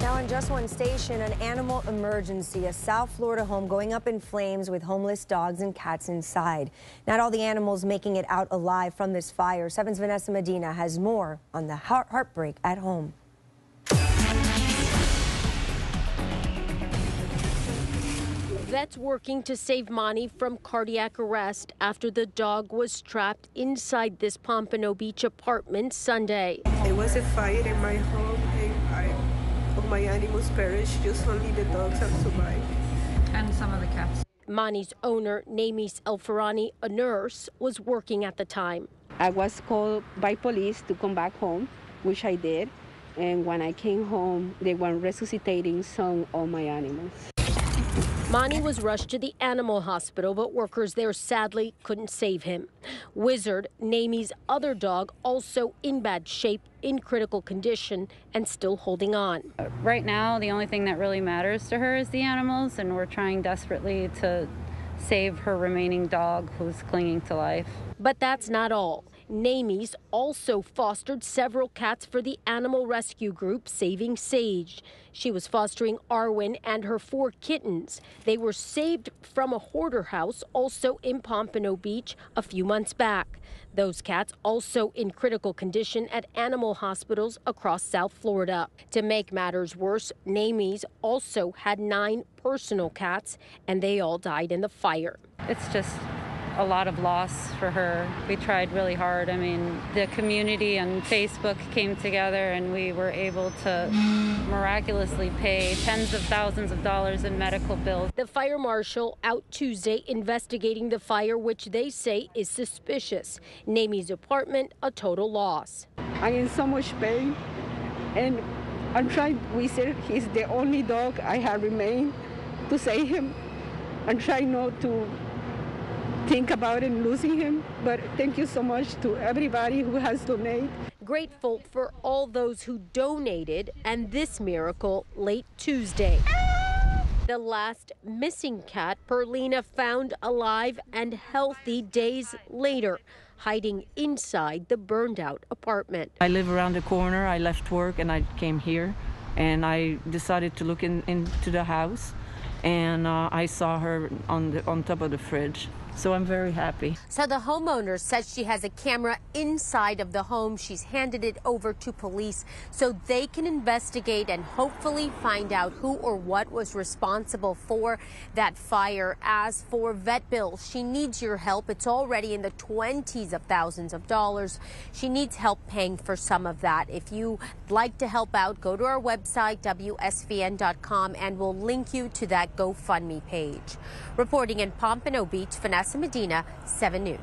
Now, on just one station, an animal emergency, a South Florida home going up in flames with homeless dogs and cats inside. Not all the animals making it out alive from this fire. 7's Vanessa Medina has more on the heart heartbreak at home. Vets working to save Monty from cardiac arrest after the dog was trapped inside this Pompano Beach apartment Sunday. It was a fire in my home and I, all my animals perished, just only the dogs have survived. And some of the cats. Mani's owner, Namis Elfarani, a nurse, was working at the time. I was called by police to come back home, which I did. And when I came home, they were resuscitating some of my animals. Monty was rushed to the animal hospital, but workers there sadly couldn't save him. Wizard, Namie's other dog, also in bad shape, in critical condition, and still holding on. Right now, the only thing that really matters to her is the animals, and we're trying desperately to save her remaining dog who's clinging to life. But that's not all. Namies also fostered several cats for the animal rescue group Saving Sage. She was fostering Arwen and her four kittens. They were saved from a hoarder house also in Pompano Beach a few months back. Those cats also in critical condition at animal hospitals across South Florida. To make matters worse, Namies also had nine personal cats and they all died in the fire. It's just a lot of loss for her. We tried really hard. I mean, the community and Facebook came together and we were able to miraculously pay tens of thousands of dollars in medical bills. The fire marshal out Tuesday investigating the fire, which they say is suspicious. Namie's apartment, a total loss. I'm in so much pain and I'm trying, we said he's the only dog I have remained to save him. I'm trying not to think about it losing him. But thank you so much to everybody who has donated. Grateful for all those who donated and this miracle late Tuesday. The last missing cat, Perlina, found alive and healthy days later, hiding inside the burned out apartment. I live around the corner. I left work and I came here and I decided to look in, into the house and uh, I saw her on the on top of the fridge. So I'm very happy. So the homeowner says she has a camera inside of the home. She's handed it over to police so they can investigate and hopefully find out who or what was responsible for that fire. As for vet bills, she needs your help. It's already in the 20s of thousands of dollars. She needs help paying for some of that. If you'd like to help out, go to our website, WSVN.com, and we'll link you to that GoFundMe page. Reporting in Pompano Beach, Vanessa Medina, 7 News.